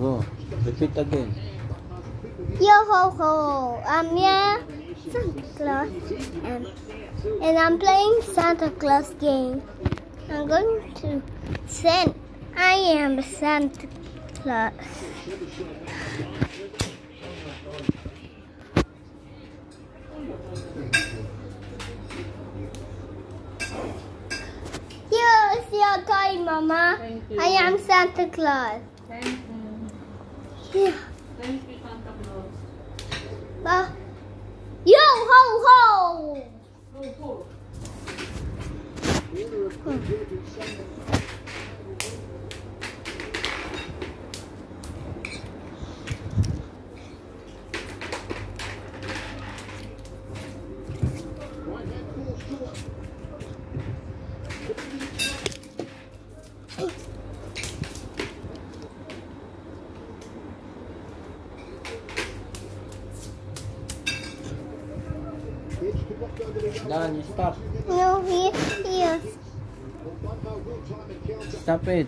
Go. Repeat again. Yo ho ho! I'm yeah, Santa Claus, and and I'm playing Santa Claus game. I'm going to send. I am Santa Claus. Here's your toy, Mama. You. I am Santa Claus. Thank you. Yeah. Thank you, Santa Done. You stop. No, here, here. Stop it.